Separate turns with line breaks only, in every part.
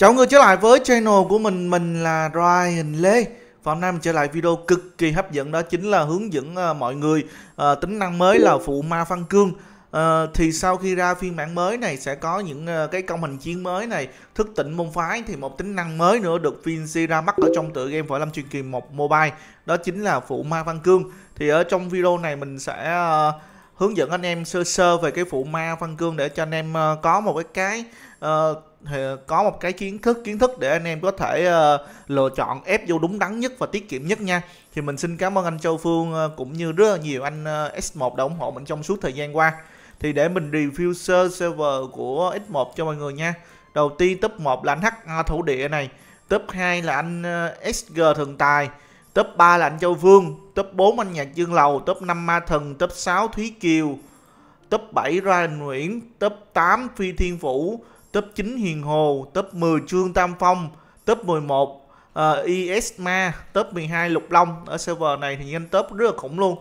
Chào người trở lại với channel của mình, mình là Ryan Lê. Và hôm nay mình trở lại video cực kỳ hấp dẫn đó chính là hướng dẫn uh, mọi người uh, tính năng mới là phụ ma văn cương. Uh, Thì sau khi ra phiên bản mới này sẽ có những uh, cái công hành chiến mới này Thức tỉnh môn phái thì một tính năng mới nữa được Vinci ra mắt ở trong tựa game Võ Lâm Truyền Kỳ 1 Mobile Đó chính là phụ ma văn cương. Thì ở trong video này mình sẽ uh, hướng dẫn anh em sơ sơ về cái phụ ma văn cương để cho anh em uh, có một cái cái uh, có một cái kiến thức kiến thức để anh em có thể uh, lựa chọn ép vô đúng đắn nhất và tiết kiệm nhất nha. Thì mình xin cảm ơn anh Châu Phương uh, cũng như rất là nhiều anh ờ, uh, S1 đã ủng hộ mình trong suốt thời gian qua. Thì để mình review sơ server của X1 cho mọi người nha. Đầu tiên top 1 là anh HA thủ địa này. Top 2 là anh uh, SG Thần tài. Top 3 là anh Châu Phương. Top 4 anh Nhạc Dương Lầu. Top 5 Ma Thần. Top 6 Thúy Kiều. Top 7 Ra Nguyễn. Top 8 Phi Thiên Vũ top 9 Hiền Hồ, top 10 Trương Tam Phong, top 11 uh, ISMA, top 12 Lục Long ở server này thì anh top rất là khủng luôn.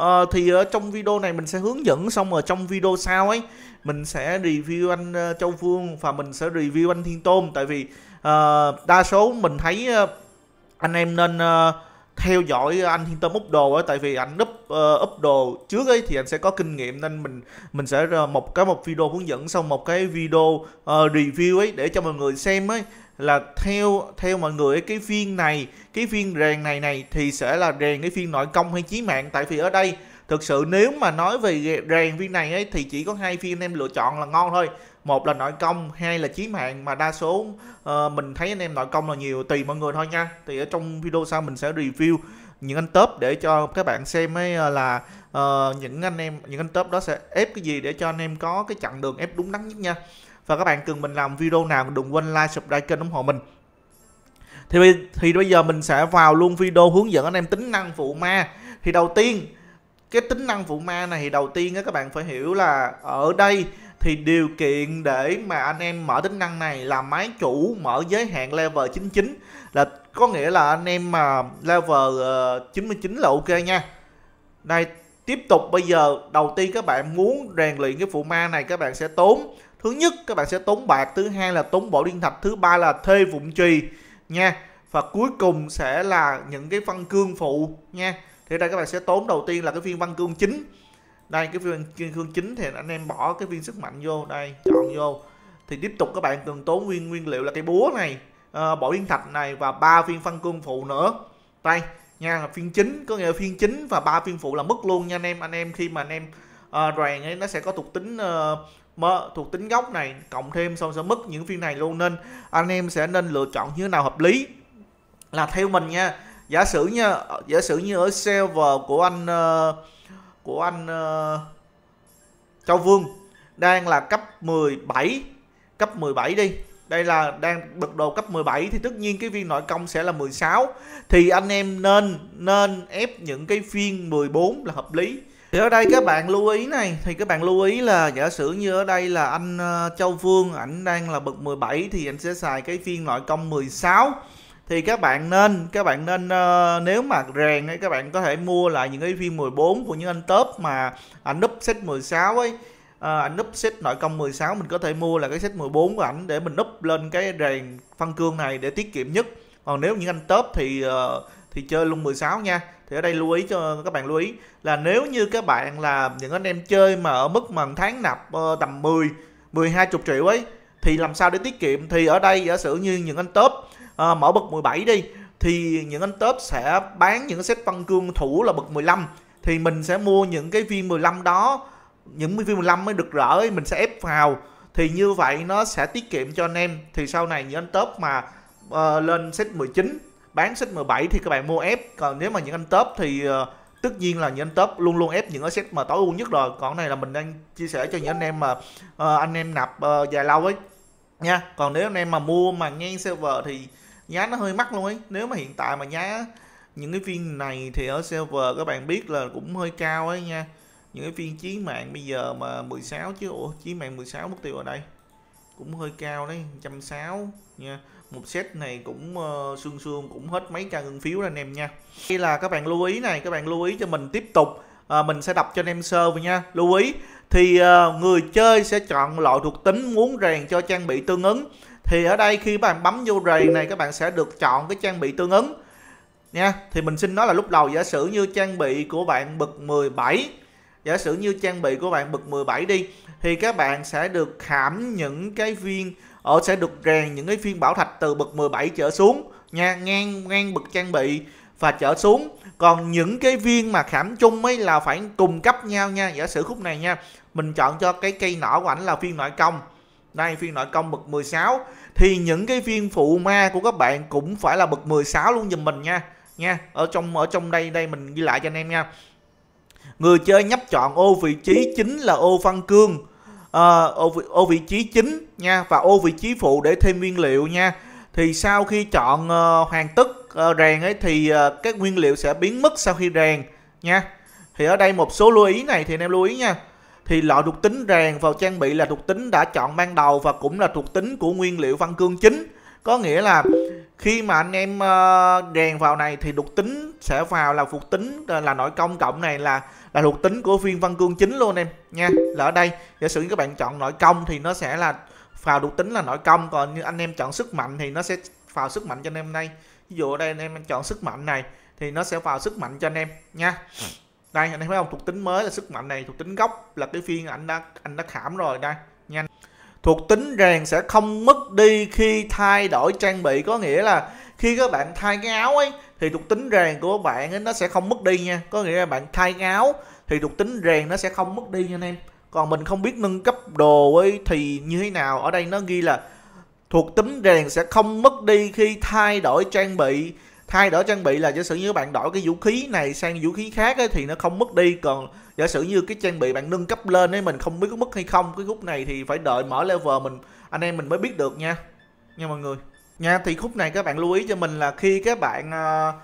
Uh, thì ở trong video này mình sẽ hướng dẫn xong rồi trong video sau ấy mình sẽ review anh uh, Châu Phương và mình sẽ review anh Thiên Tôn tại vì uh, đa số mình thấy uh, anh em nên uh, theo dõi anh Thiên Tâm úp đồ ấy tại vì anh úp ờ, uh, úp đồ trước ấy thì anh sẽ có kinh nghiệm nên mình mình sẽ một cái một video hướng dẫn xong một cái video uh, review ấy để cho mọi người xem ấy. Là theo theo mọi người cái phiên này cái phiên rèn này này thì sẽ là rèn cái phiên nội công hay chí mạng. Tại vì ở đây thực sự nếu mà nói về rèn viên này ấy thì chỉ có hai phiên em lựa chọn là ngon thôi một là nội công hai là chí mạng. Mà đa số uh, mình thấy anh em nội công là nhiều tùy mọi người thôi nha. Thì ở trong video sau mình sẽ review những anh top để cho các bạn xem ấy ờ, là uh, những anh em những anh top đó sẽ ép cái gì để cho anh em có cái chặng đường ép đúng đắn nhất nha. Và các bạn cần mình làm video nào đừng quên like subscribe kênh ủng hộ mình. Thì thì bây giờ mình sẽ vào luôn video hướng dẫn anh em tính năng phụ ma. Thì đầu tiên cái tính năng phụ ma này thì đầu tiên các bạn phải hiểu là ở đây thì điều kiện để mà anh em mở tính năng này là máy chủ mở giới hạn level 99 là có nghĩa là anh em mà level ờ, 99 là ok nha. Đây tiếp tục bây giờ, đầu tiên các bạn muốn rèn luyện cái phụ ma này các bạn sẽ tốn, thứ nhất các bạn sẽ tốn bạc, thứ hai là tốn bộ điện thạch, thứ ba là thuê vụng trì nha. Và cuối cùng sẽ là những cái văn cương phụ nha. Thì đây các bạn sẽ tốn đầu tiên là cái viên văn cương chính đây cái viên kim cương chính thì anh em bỏ cái viên sức mạnh vô đây chọn vô. Thì tiếp tục các bạn cần tốn nguyên nguyên liệu là cái búa này ờ, uh, bỏ viên thạch này và ba viên phân cương phụ nữa. Đây nha là phiên chính có nghĩa là phiên chính và ba phiên phụ là mất luôn nha anh em. Anh em khi mà anh em uh, rèn ấy nó sẽ có thuộc tính ờ, uh, mơ thuộc tính gốc này cộng thêm xong sẽ mất những phiên này luôn. Nên anh em sẽ nên lựa chọn như thế nào hợp lý là theo mình nha. Giả sử nha giả sử như ở server của anh uh, của anh uh, Châu Vương. Đang là cấp 17 cấp 17 đi. Đây là đang bật đồ cấp 17 thì tất nhiên cái viên nội công sẽ là 16 thì anh em nên nên ép những cái phiên 14 là hợp lý. Thì ở đây các bạn lưu ý này thì các bạn lưu ý là giả sử như ở đây là anh ờ, Châu Vương ảnh đang là bậc 17 thì anh sẽ xài cái phiên nội công 16 thì các bạn nên các bạn nên uh, nếu mà rèn ấy các bạn có thể mua lại những cái phim 14 của những anh top mà ảnh núp set 16 ấy. À, ảnh núp set nội công 16 mình có thể mua là cái set 14 của ảnh để mình núp lên cái rèn phân cương này để tiết kiệm nhất. Còn nếu những anh top thì uh, thì chơi luôn 16 nha. Thì ở đây lưu ý cho các bạn lưu ý là nếu như các bạn là những anh em chơi mà ở mức mà tháng nạp uh, tầm 10 12 chục triệu ấy thì làm sao để tiết kiệm? Thì ở đây giả sử như những anh top à, mở bậc 17 đi thì những anh top sẽ bán những cái set văn cương thủ là bậc 15 thì mình sẽ mua những cái viên 15 đó những viên 15 mới được rỡ ấy, mình sẽ ép vào. Thì như vậy nó sẽ tiết kiệm cho anh em. Thì sau này những anh top mà uh, lên set 19 bán set 17 thì các bạn mua ép. Còn nếu mà những anh top thì uh, tất nhiên là những anh top luôn luôn ép những cái set mà tối ưu nhất rồi. Còn này là mình đang chia sẻ cho những anh em mà uh, anh em nạp uh, dài lâu ấy nha. Còn nếu anh em mà mua mà ngang server thì giá nó hơi mắc luôn ấy. Nếu mà hiện tại mà giá những cái phiên này thì ở server các bạn biết là cũng hơi cao ấy nha. Những cái phiên chiến mạng bây giờ mà 16 chứ ủa chiến mạng 16 mất tiêu ở đây. Cũng hơi cao đấy 160 nha. Một set này cũng ờ, uh, xương xương cũng hết mấy ca ngân phiếu đó anh em nha. Đây là các bạn lưu ý này các bạn lưu ý cho mình tiếp tục. À, mình sẽ đọc cho anh em sơ vào nha. Lưu ý thì à, người chơi sẽ chọn loại thuộc tính muốn rèn cho trang bị tương ứng thì ở đây khi bạn bấm vô rèn này, các bạn sẽ được chọn cái trang bị tương ứng. Nha, thì mình xin nói là lúc đầu giả sử như trang bị của bạn bậc 17 giả sử như trang bị của bạn bậc 17 đi, thì các bạn sẽ được khảm những cái viên ở sẽ được rèn những cái viên bảo thạch từ bậc 17 trở xuống. Nha, ngang ngang bậc trang bị và trở xuống. Còn những cái viên mà khảm chung ấy là phải cùng cấp nhau nha. Giả sử khúc này nha, mình chọn cho cái cây nỏ của ảnh là viên nội công đây viên nội công bậc 16 thì những cái viên phụ ma của các bạn cũng phải là bậc 16 luôn giùm mình nha. Nha ở trong ở trong đây đây mình ghi lại cho anh em nha. Người chơi nhấp chọn ô vị trí chính là ô văn cương. À, ô, ô vị trí chính nha và ô vị trí phụ để thêm nguyên liệu nha. Thì sau khi chọn uh, hoàn tất uh, rèn ấy thì uh, các nguyên liệu sẽ biến mất sau khi rèn nha. Thì ở đây một số lưu ý này thì anh em lưu ý nha thì loại thuộc tính rèn vào trang bị là thuộc tính đã chọn ban đầu và cũng là thuộc tính của nguyên liệu văn cương chính. Có nghĩa là khi mà anh em ờ, uh, rèn vào này thì thuộc tính sẽ vào là thuộc tính ờ, là nội công cộng này là là thuộc tính của viên văn cương chính luôn em nha. Là ở đây giả sử các bạn chọn nội công thì nó sẽ là vào thuộc tính là nội công còn như anh em chọn sức mạnh thì nó sẽ vào sức mạnh cho anh em đây. Ví dụ ở đây anh em chọn sức mạnh này thì nó sẽ vào sức mạnh cho anh em nha đây anh em thấy không thuộc tính mới là sức mạnh này thuộc tính gốc là cái phiên anh đã anh đã khảm rồi đây nhanh. Thuộc tính rèn sẽ không mất đi khi thay đổi trang bị có nghĩa là khi các bạn thay cái áo ấy thì thuộc tính rèn của bạn ấy, nó sẽ không mất đi nha. Có nghĩa là bạn thay áo thì thuộc tính rèn nó sẽ không mất đi nha anh em. Còn mình không biết nâng cấp đồ ấy thì như thế nào ở đây nó ghi là thuộc tính rèn sẽ không mất đi khi thay đổi trang bị thay đổi trang bị là giả sử như bạn đổi cái vũ khí này sang vũ khí khác ấy, thì nó không mất đi. Còn giả sử như cái trang bị bạn nâng cấp lên ấy mình không biết có mất hay không cái khúc này thì phải đợi mở level mình anh em mình mới biết được nha. Nha mọi người. Nha thì khúc này các bạn lưu ý cho mình là khi các bạn uh,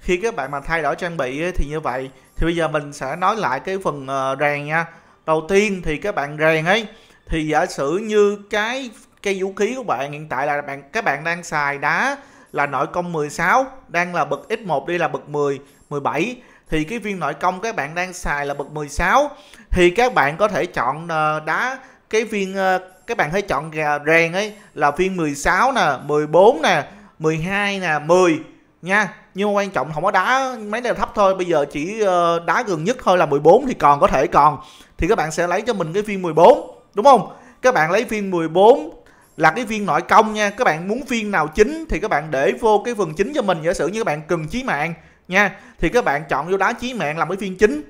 khi các bạn mà thay đổi trang bị ấy, thì như vậy. Thì bây giờ mình sẽ nói lại cái phần ờ, uh, rèn nha. Đầu tiên thì các bạn rèn ấy thì giả sử như cái cây vũ khí của bạn hiện tại là bạn các bạn đang xài đá là nội công 16 đang là bậc X1 đi là bậc 10 17 thì cái viên nội công các bạn đang xài là bậc 16 thì các bạn có thể chọn ờ, đá cái viên ờ, các bạn hãy chọn gà rèn ấy, là viên 16 nè 14 nè 12 nè 10 nha. Nhưng mà quan trọng không có đá, mấy đều thấp thôi. Bây giờ chỉ ờ, đá gần nhất thôi là 14 thì còn có thể còn. Thì các bạn sẽ lấy cho mình cái viên 14 đúng không? Các bạn lấy viên 14 là cái viên nội công nha. Các bạn muốn viên nào chính thì các bạn để vô cái phần chính cho mình. Giả sử như các bạn cần chí mạng nha thì các bạn chọn vô đá chí mạng làm cái viên chính.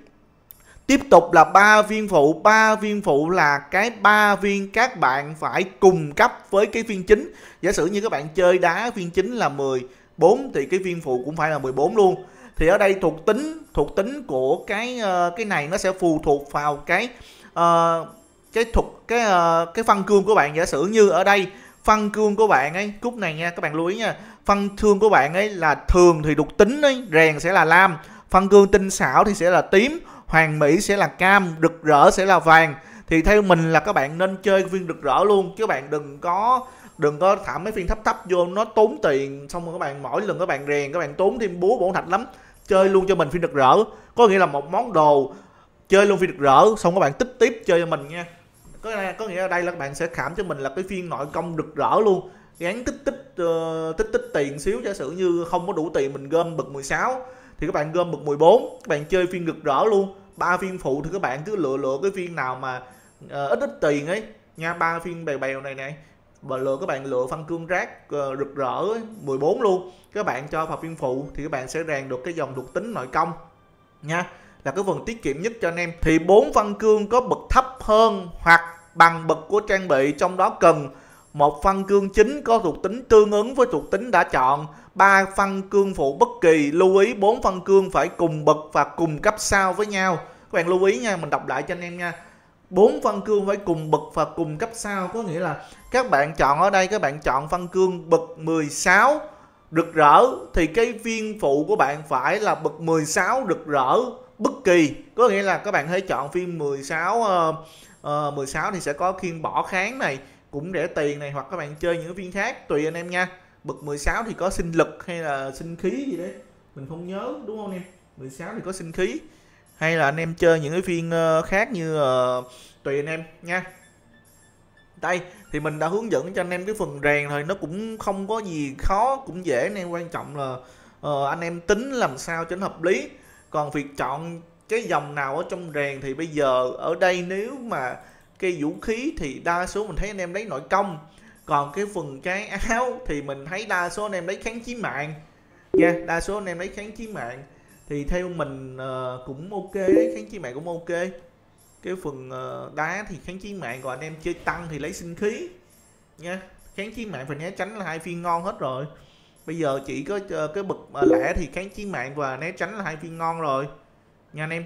Tiếp tục là ba viên phụ. Ba viên phụ là cái ba viên các bạn phải cùng cấp với cái viên chính. Giả sử như các bạn chơi đá viên chính là 14 thì cái viên phụ cũng phải là 14 luôn. Thì ở đây thuộc tính thuộc tính của cái ờ, cái này nó sẽ phụ thuộc vào cái uh, cái thuật cái uh, cái phân cương của bạn giả sử như ở đây phân cương của bạn ấy cúc này nha các bạn lưu ý nha phân thương của bạn ấy là thường thì đục tính ấy rèn sẽ là lam phân cương tinh xảo thì sẽ là tím hoàng mỹ sẽ là cam rực rỡ sẽ là vàng. Thì theo mình là các bạn nên chơi viên rực rỡ luôn chứ bạn đừng có đừng có thả mấy phiên thấp thấp vô nó tốn tiền xong rồi các bạn mỗi lần các bạn rèn các bạn tốn thêm búa bổ thạch lắm chơi luôn cho mình phiên rực rỡ. Có nghĩa là một món đồ chơi luôn phiên rực rỡ xong các bạn tích tiếp chơi cho mình nha có có nghĩa ở đây là các bạn sẽ khảm cho mình là cái phiên nội công rực rỡ luôn. Gắn tích tích uh, tích tích tiền xíu giả sử như không có đủ tiền mình gom bậc 16 thì các bạn gom bậc 14 các bạn chơi phiên rực rỡ luôn. Ba phiên phụ thì các bạn cứ lựa lựa cái phiên nào mà uh, ít ít tiền ấy. Nha ba phiên bèo bèo này này và lựa các bạn lựa phân cương rác uh, rực rỡ ấy, 14 luôn. Các bạn cho vào phiên phụ thì các bạn sẽ rèn được cái dòng thuộc tính nội công. Nha là cái phần tiết kiệm nhất cho anh em. Thì bốn phân cương có bậc hơn hoặc bằng bậc của trang bị, trong đó cần một phân cương chính có thuộc tính tương ứng với thuộc tính đã chọn, ba phân cương phụ bất kỳ, lưu ý bốn phân cương phải cùng bậc và cùng cấp sao với nhau. Các bạn lưu ý nha, mình đọc lại cho anh em nha. Bốn phân cương phải cùng bậc và cùng cấp sao có nghĩa là các bạn chọn ở đây, các bạn chọn phân cương bậc 16 rực rỡ, thì cái viên phụ của bạn phải là bậc 16 rực rỡ bất kỳ. Có nghĩa là các bạn hãy chọn phim 16 uh, uh, 16 thì sẽ có khiên bỏ kháng này cũng rẻ tiền này hoặc các bạn chơi những phiên khác tùy anh em nha. Bậc 16 thì có sinh lực hay là sinh khí gì đấy mình không nhớ đúng không em? 16 thì có sinh khí. Hay là anh em chơi những cái phiên uh, ờ, khác như uh, tùy anh em nha. Đây thì mình đã hướng dẫn cho anh em cái phần rèn rồi nó cũng không có gì khó cũng dễ nên quan trọng là uh, anh em tính làm sao cho nó hợp lý còn việc chọn cái dòng nào ở trong rèn thì bây giờ ở đây nếu mà cái vũ khí thì đa số mình thấy anh em lấy nội công. Còn cái phần cái áo thì mình thấy đa số anh em lấy kháng chí mạng. Nha đa số anh em lấy kháng chí mạng. Thì theo mình uh, cũng ok kháng chí mạng cũng ok. Cái phần uh, đá thì kháng chí mạng còn anh em chơi tăng thì lấy sinh khí. Nha kháng chí mạng và né tránh là hai phiên ngon hết rồi bây giờ chỉ có ờ, cái bậc ờ, lẻ thì kháng chiến mạng và né tránh là hai phiên ngon rồi. Nha anh em.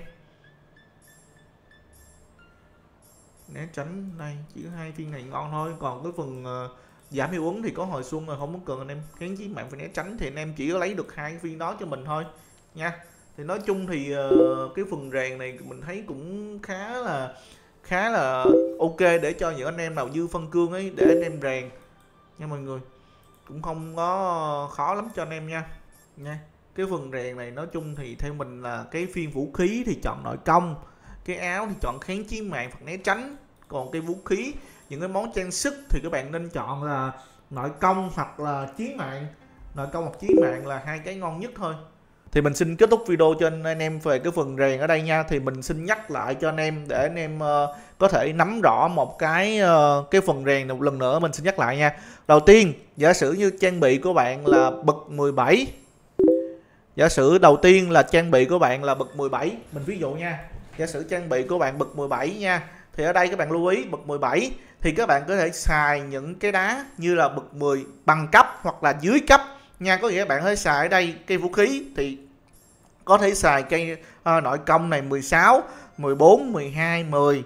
Né tránh này chỉ có hai phiên này ngon thôi. Còn cái phần uh, giảm hiệu ứng thì có hồi xuân rồi không có cần anh em. Kháng chiến mạng phải né tránh thì anh em chỉ có lấy được hai phiên đó cho mình thôi nha. Thì nói chung thì uh, cái phần rèn này mình thấy cũng khá là khá là ok để cho những anh em nào dư phân cương ấy để anh em rèn. Nha mọi người cũng không có khó lắm cho anh em nha. Nha, cái phần rèn này nói chung thì theo mình là cái phiên vũ khí thì chọn nội công, cái áo thì chọn kháng chiến mạng hoặc né tránh. Còn cái vũ khí, những cái món trang sức thì các bạn nên chọn là nội công hoặc là chiến mạng. Nội công hoặc chiến mạng là hai cái ngon nhất thôi thì mình xin kết thúc video cho anh em về cái phần rèn ở đây nha. Thì mình xin nhắc lại cho anh em để anh em uh, có thể nắm rõ một cái uh, cái phần rèn một lần nữa. Mình xin nhắc lại nha. Đầu tiên giả sử như trang bị của bạn là bậc 17 giả sử đầu tiên là trang bị của bạn là bậc 17 mình ví dụ nha. Giả sử trang bị của bạn bậc 17 nha. Thì ở đây các bạn lưu ý bậc 17 thì các bạn có thể xài những cái đá như là bậc 10 bằng cấp hoặc là dưới cấp. Nha có nghĩa bạn hãy xài ở đây cây vũ khí thì có thể xài cây à, nội công này 16 14 12 10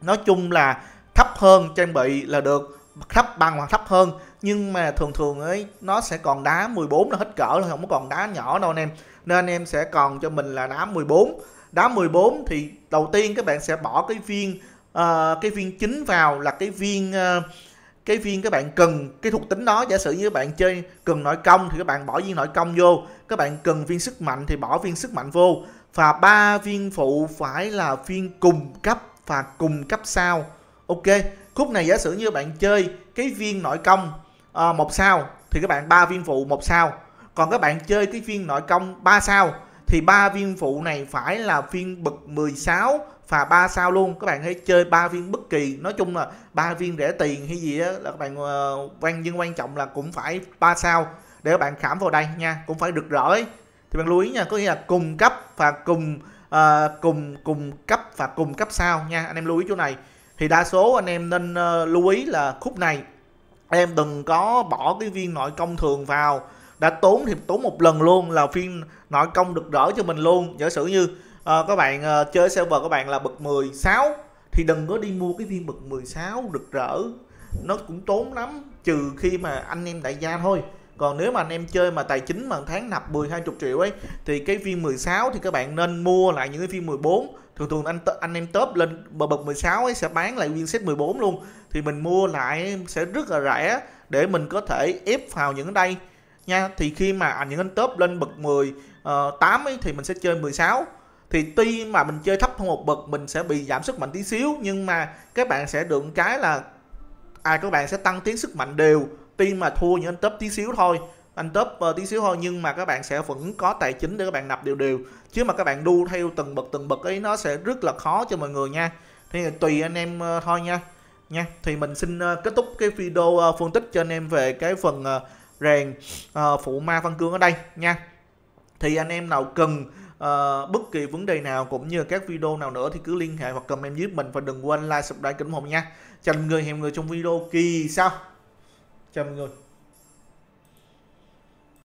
nói chung là thấp hơn trang bị là được thấp bằng hoặc thấp hơn. Nhưng mà thường thường ấy nó sẽ còn đá 14 là hết cỡ rồi không có còn đá nhỏ đâu anh em. Nên anh em sẽ còn cho mình là đá 14 đá 14 thì đầu tiên các bạn sẽ bỏ cái viên uh, cái viên chính vào là cái viên uh, cái viên các bạn cần cái thuộc tính đó giả sử như bạn chơi cần nội công thì các bạn bỏ viên nội công vô. Các bạn cần viên sức mạnh thì bỏ viên sức mạnh vô. Và ba viên phụ phải là viên cùng cấp và cùng cấp sao ok khúc này giả sử như bạn chơi cái viên nội công uh, một sao thì các bạn ba viên phụ một sao. Còn các bạn chơi cái viên nội công 3 sao thì ba viên phụ này phải là viên bậc 16 phà ba sao luôn. Các bạn hãy chơi ba viên bất kỳ. Nói chung là ba viên rẻ tiền hay gì đó là các bạn uh, quan nhưng quan trọng là cũng phải ba sao để các bạn khảm vào đây nha. Cũng phải được rỡ. Ấy. thì bạn lưu ý nha có nghĩa là cùng cấp và cùng uh, cùng cùng cấp và cùng cấp sao nha. Anh em lưu ý chỗ này. Thì đa số anh em nên uh, lưu ý là khúc này em đừng có bỏ cái viên nội công thường vào. Đã tốn thì tốn một lần luôn là phiên nội công được rỡ cho mình luôn. Giả sử như à, các bạn à, chơi server các bạn là bậc 16 thì đừng có đi mua cái viên bậc 16 rực rỡ. Nó cũng tốn lắm trừ khi mà anh em đại gia thôi. Còn nếu mà anh em chơi mà tài chính mà tháng nạp 10 20 triệu ấy thì cái viên 16 thì các bạn nên mua lại những cái viên 14 thường thường anh anh em top lên bậc 16 ấy sẽ bán lại viên set 14 luôn. Thì mình mua lại sẽ rất là rẻ để mình có thể ép vào những đây nha. Thì khi mà những anh top lên bậc 10 uh, 8 ấy thì mình sẽ chơi 16 thì tuy mà mình chơi thấp hơn một bậc mình sẽ bị giảm sức mạnh tí xíu nhưng mà các bạn sẽ được cái là à các bạn sẽ tăng tiến sức mạnh đều. Tuy mà thua những anh top tí xíu thôi anh top uh, tí xíu thôi nhưng mà các bạn sẽ vẫn có tài chính để các bạn nạp đều đều. Chứ mà các bạn đu theo từng bậc từng bậc ấy nó sẽ rất là khó cho mọi người nha. Thì tùy anh em uh, thôi nha nha. Thì mình xin uh, kết thúc cái video uh, phân tích cho anh em về cái phần uh, rèn uh, phụ ma văn cương ở đây nha. Thì anh em nào cần uh, bất kỳ vấn đề nào cũng như các video nào nữa thì cứ liên hệ hoặc comment giúp mình và đừng quên like subscribe kênh ủng hộ nha. Chào mọi người hẹn mọi người trong video kỳ sau. Chào mọi người.